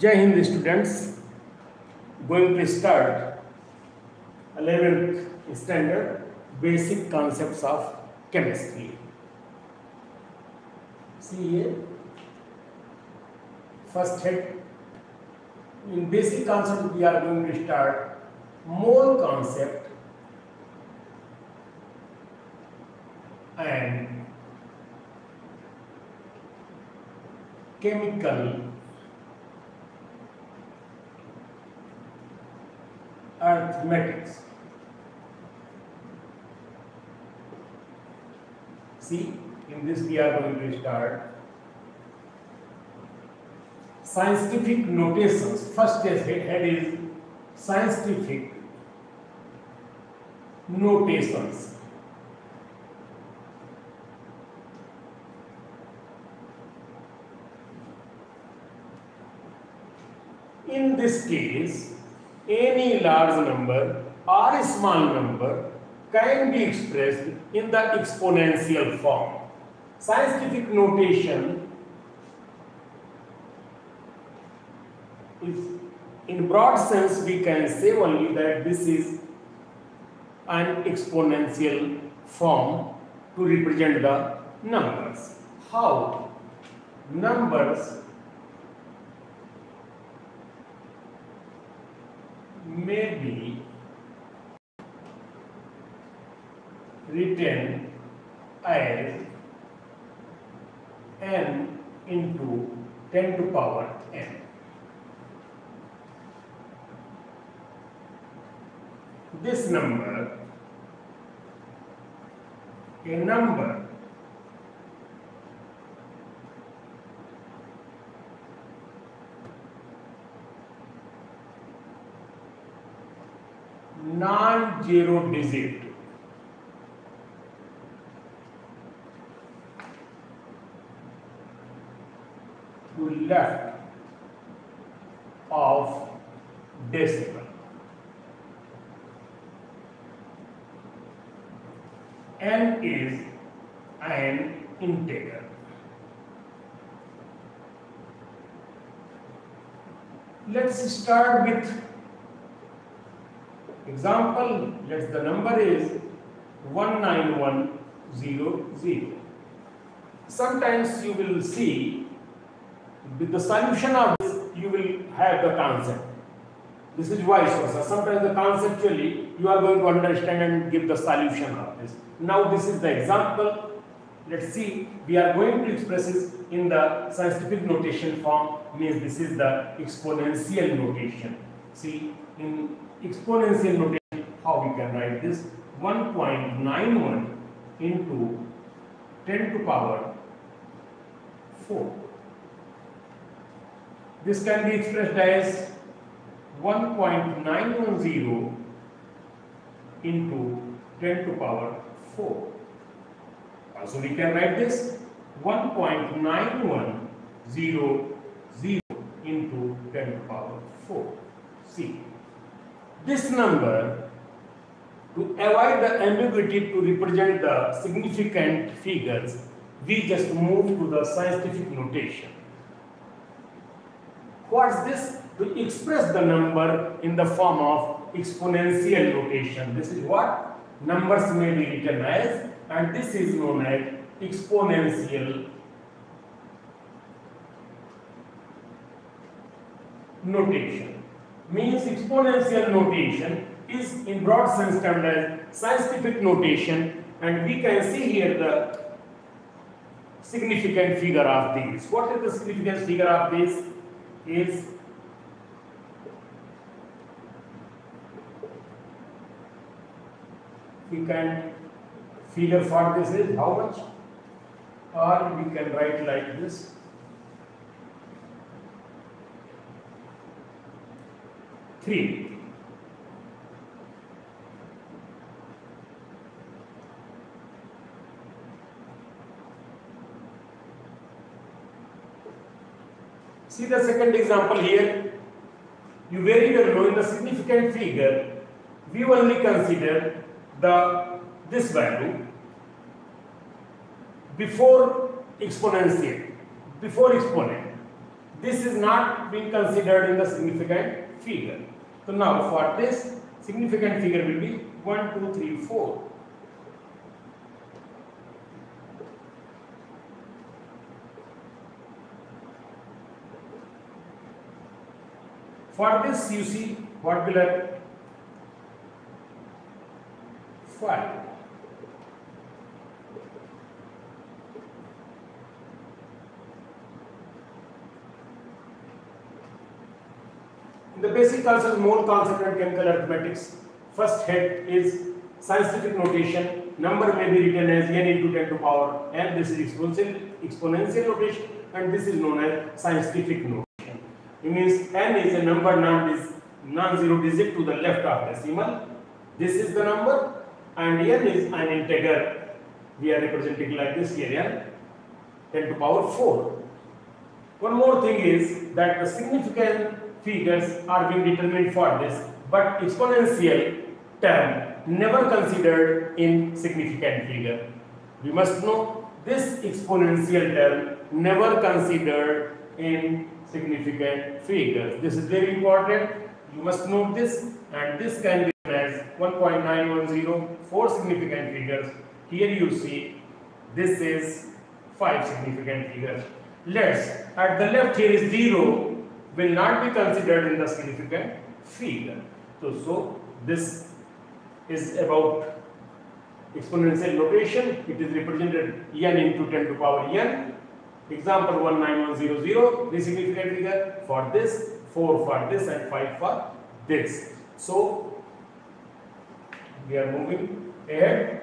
Jai Hind students, going to start 11th standard basic concepts of chemistry. See here, first head. In basic concept, we are going to start mole concept and chemical arithmetics. See, in this we are going to start scientific notations. First head is scientific notations. In this case, any large number or small number can be expressed in the exponential form. Scientific notation is in broad sense we can say only that this is an exponential form to represent the numbers. How? Numbers may be written as n into 10 to power n. This number, a number non-zero digit to left of decimal. n is an integer. Let's start with example. Let the number is 19100. Sometimes you will see with the solution of this, you will have the concept. This is vice versa. Sometimes the conceptually you are going to understand and give the solution of this. Now this is the example. Let's see, we are going to express this in the scientific notation form, means this is the exponential notation. See, in exponential notation, how we can write this? 1.91 into 10 to power 4. This can be expressed as 1.910 into 10 to power 4. Also we can write this 1.9100 into 10 to power 4. See, this number to avoid the ambiguity to represent the significant figures, we just move to the scientific notation. What's this? To express the number in the form of exponential notation. This is what numbers may be written as and this is known as exponential notation. Means exponential notation is in broad sense termed as scientific notation and we can see here the significant figure of this. What is the significant figure of this? Is we can figure for this is how much or we can write like this three see the second example here you very well know in the significant figure we only consider the this value before exponential, before exponent. this is not being considered in the significant figure. So now for this significant figure will be 1, 2, 3, 4. For this you see what will happen? 5. The basic concept, mole concept and chemical arithmetics, first head is scientific notation. Number may be written as n into 10 to power n. This is exponential, exponential notation and this is known as scientific notation. It means n is a number non-zero digit to the left of decimal. This is the number and n is an integer. We are representing like this here n 10 to power 4. One more thing is that the significant figures are being determined for this, but exponential term never considered in significant figure. We must know this exponential term never considered in significant figures. This is very important. You must know this and this can be as 1.910 four significant figures. Here you see this is five significant figures. Let's at the left here is 0 will not be considered in the significant figure. So, so this is about exponential notation. It is represented n into 10 to power n. Example 19100, the significant figure for this, 4 for this and 5 for this. So, we are moving ahead.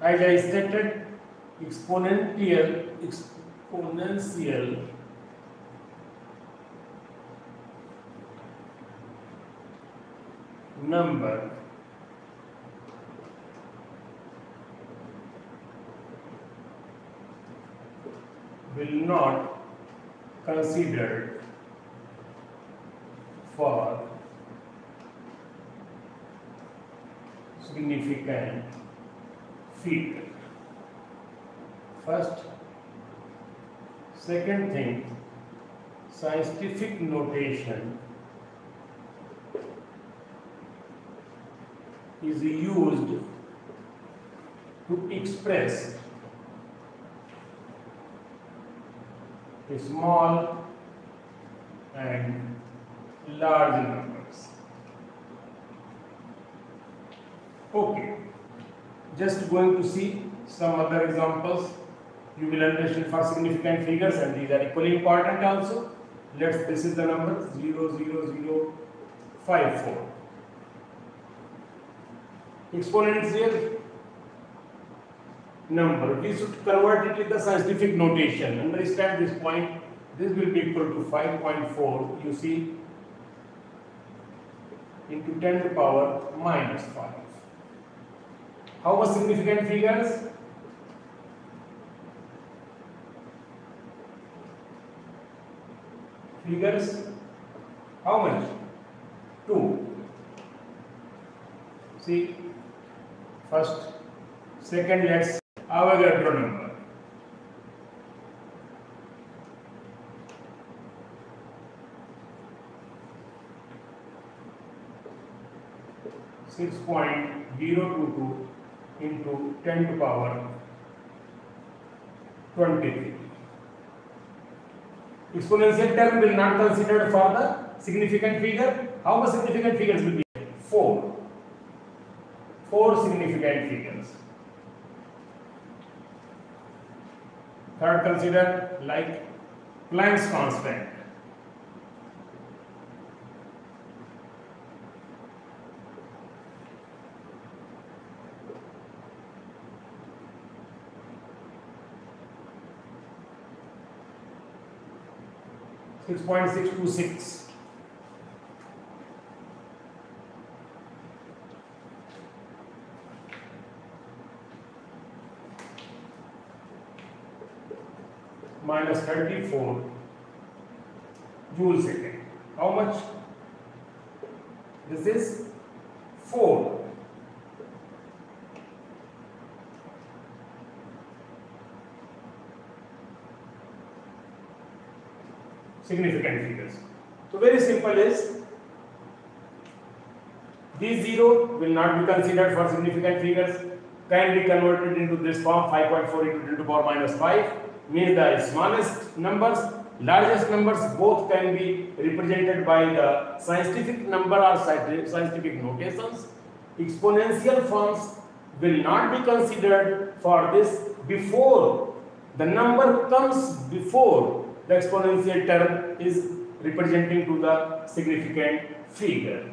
As I stated, exponential, exponential number will not considered for significant feet. First, second thing, scientific notation is used to express small and large numbers. Okay just going to see some other examples you will understand for significant figures and these are equally important also. Let's this is the number 00054 exponential number. We should convert it in the scientific notation. Understand this point. This will be equal to 5.4 you see into 10 to the power minus 5 how much significant figures? Figures, how much? 2. See, first, second, let's Avogadro number. Six point zero two two into 10 to power 23. Exponential term will not considered for the significant figure. How much significant figures will be? 4. 4 significant figures. Third consider like Planck's constant. Six point six two six. minus 34 joule second. How much? This is 4. Significant figures. So simple is these 0 will not be considered for significant figures can be converted into this form 5.4 into 10 to power minus 5 means the smallest numbers, largest numbers both can be represented by the scientific number or scientific notations. Exponential forms will not be considered for this before the number comes before the exponential term is representing to the significant figure.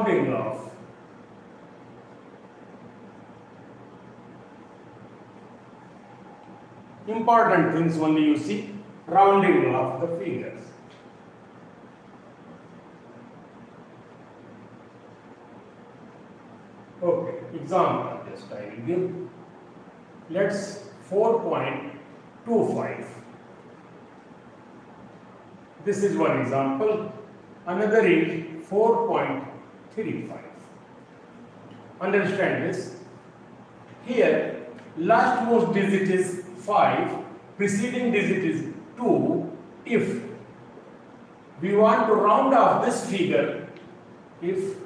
Rounding off. Important things only you see, rounding of the fingers. Okay, example just I will give. Let's 4.25. This is one example. Another is 4.35. Understand this? Here, last most digit is 5, preceding digit is 2. If we want to round off this figure, if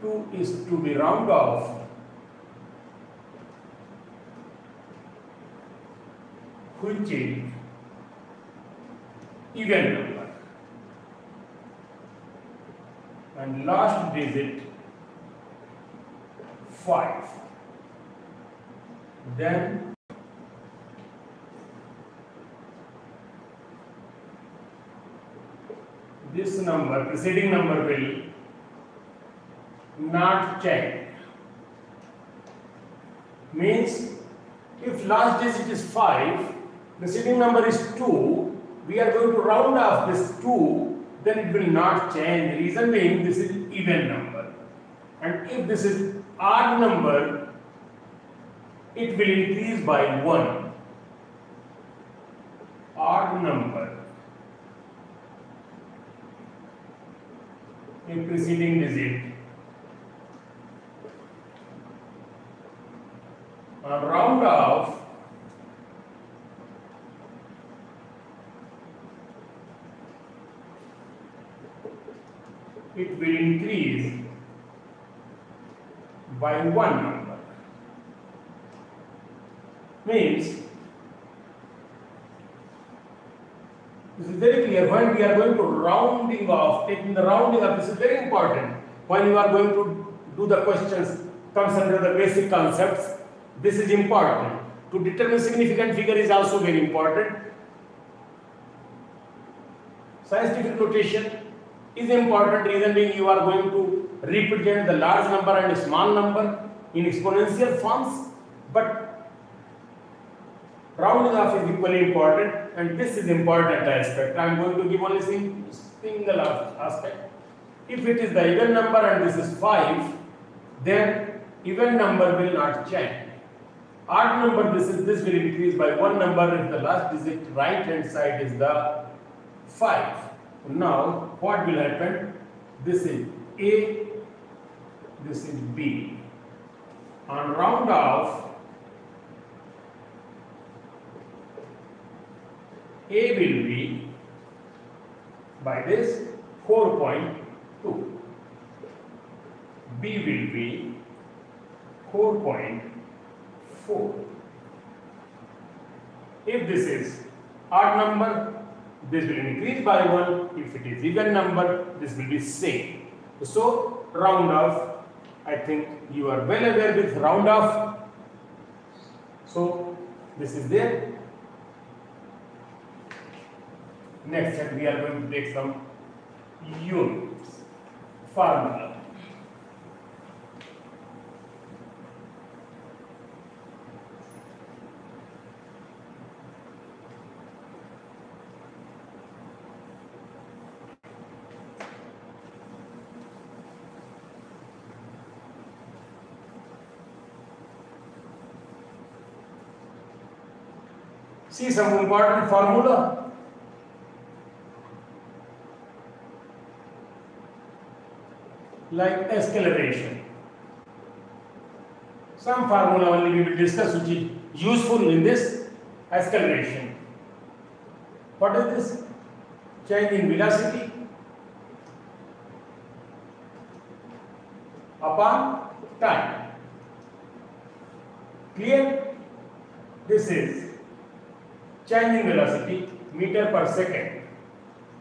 two is to be round off is even number and last digit 5 then this number preceding number will not change means if last digit is 5 preceding number is 2, we are going to round off this 2, then it will not change. Reason being this is even number. And if this is odd number, it will increase by 1. Odd number. In preceding digit. A round off it will increase one number. Means this is very clear when we are going to rounding off, taking the rounding off, this is very important. When you are going to do the questions comes under the basic concepts, this is important. To determine significant figure is also very important. Scientific notation is important reason being you are going to represent the large number and small number in exponential forms but rounding off is equally important and this is important aspect. I am going to give only single aspect. If it is the even number and this is 5 then even number will not change. Odd number this is this will increase by one number if the last digit right hand side is the 5. Now, what will happen? This is A, this is B. On round off, A will be by this 4.2. B will be 4.4. If this is odd number, this will increase by 1 if it is even number this will be same so round off i think you are well aware with round off so this is there. Next we are going to take some units formula See some important formula. Like acceleration. Some formula only we will discuss which is useful in this acceleration. What is this? Change in velocity upon time. Clear? This is change in velocity meter per second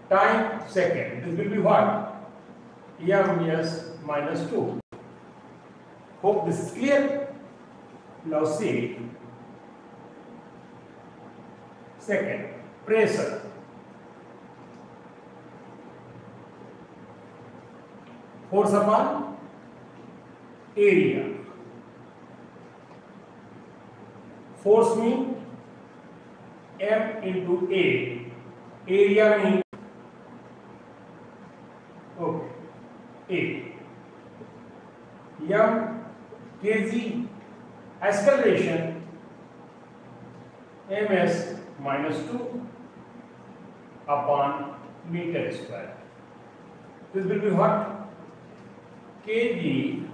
time second this will be what S minus two hope this is clear now see second pressure force upon area force mean M into A. Area means okay. A. M kg acceleration ms minus 2 upon meter square. This will be what? kg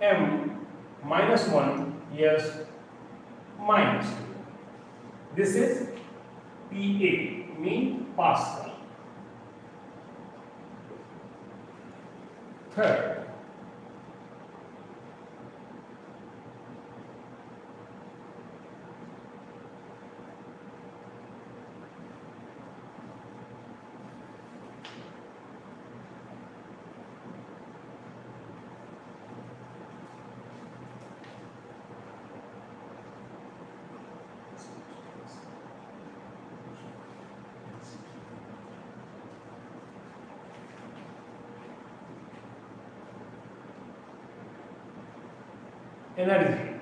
m minus 1 yes minus 2. This is PA, mean Pascal. Third, energy.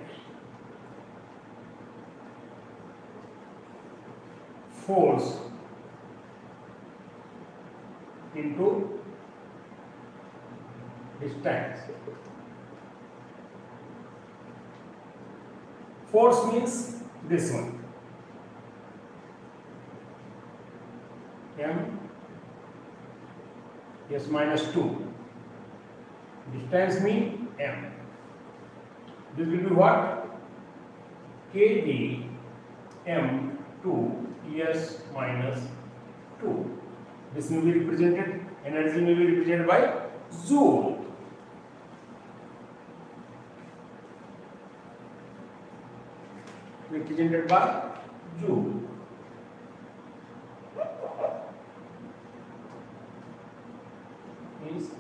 Force into distance. Force means this one. M yes minus 2 distance means m this will be what? kg m2 s minus 2. This may be represented, energy may be represented by joule. Represented by joule. Is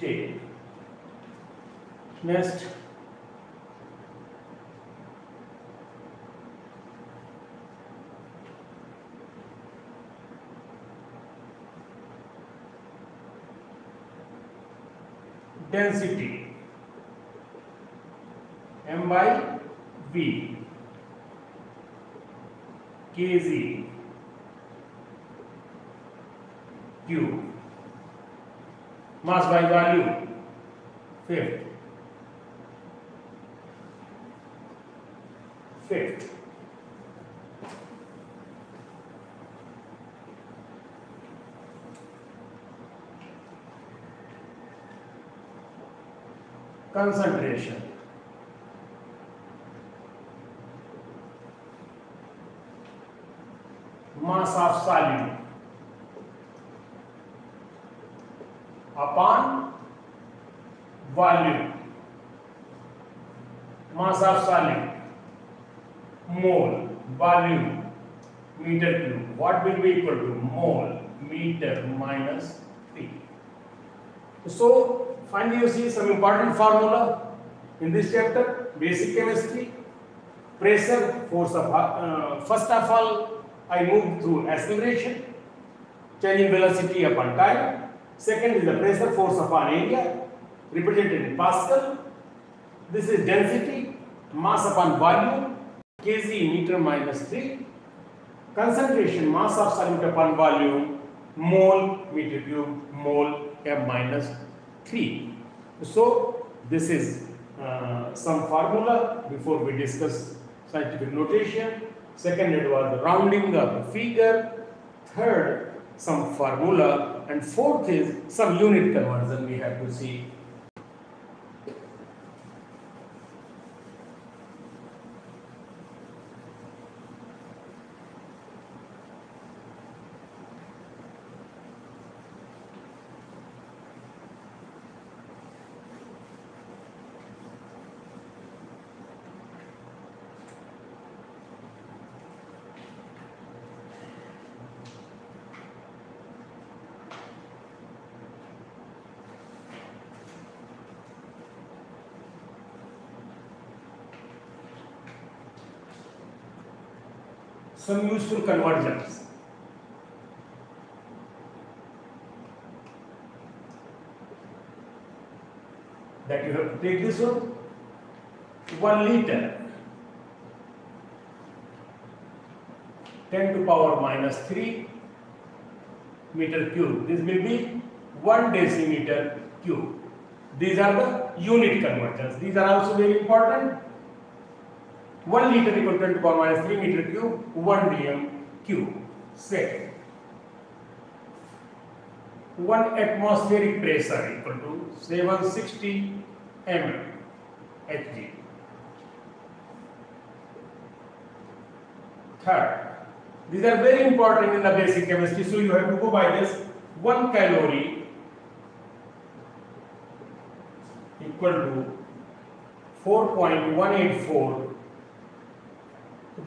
J. Next, density. M by v. Kg q mass by volume fifth fifth concentration mass of solute upon volume mass of solute mole volume meter cube what will be equal to mole meter minus 3 so finally you see some important formula in this chapter. Basic chemistry pressure force of uh, first of all i move through acceleration change in velocity upon time. Second is the pressure force upon area represented in pascal. This is density mass upon volume kg meter minus 3 concentration mass of solute upon volume mole meter cube mole m minus 3 so this is uh, some formula before we discuss scientific notation. Second it was rounding of the figure. Third some formula. And fourth is some unit conversion we have to see some useful conversions. That you have to take this one. 1 liter 10 to power minus 3 meter cube. This will be 1 decimeter cube. These are the unit conversions. These are also very important. 1 liter equal to 10 to power minus 3 meter cube, 1 dm cube. Second, 1 atmospheric pressure equal to 760 mm Hg. Third, these are very important in the basic chemistry, so you have to go by this. 1 calorie equal to 4.184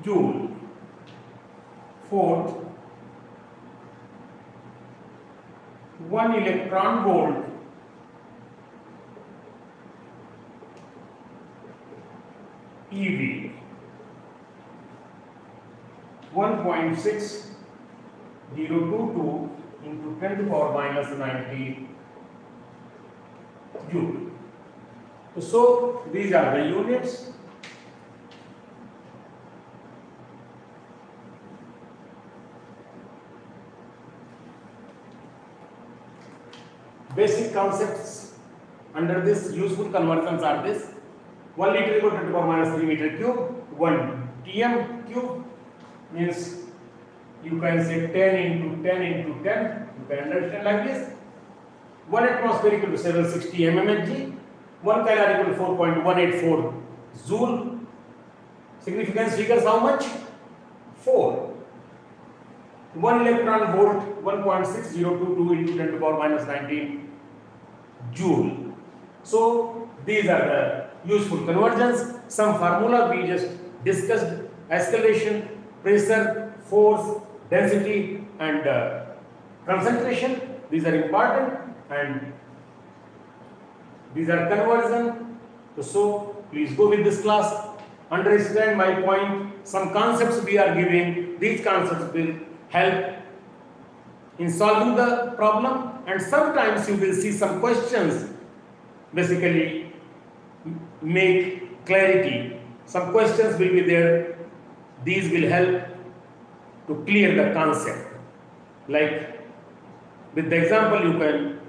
joule. Fourth, 1 electron volt EV 1.6022 into 10 to the power minus 90 joule. So these are the units. Basic concepts under this useful conversions are this 1 liter equal to 10 to power minus 3 meter cube, 1 dm cube means you can say 10 into 10 into 10, you can understand like this. 1 atmosphere equal to 760 mmHg, 1 calorie equal to 4.184 joule. Significance figures how much? 4. 1 electron volt 1.6022 into 10 to power minus 19 joule. So these are the useful conversions. Some formula we just discussed acceleration, pressure, force, density and uh, concentration. These are important and these are conversion. So please go with this class. Understand my point. Some concepts we are giving. These concepts will help in solving the problem and sometimes you will see some questions basically make clarity. Some questions will be there. These will help to clear the concept. Like with the example you can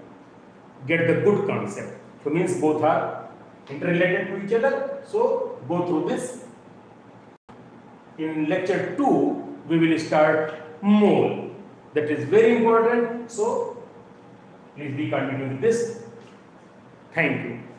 get the good concept. So means both are interrelated to each other. So go through this. In lecture 2 we will start mole. That is very important. So please be continuing this. Thank you.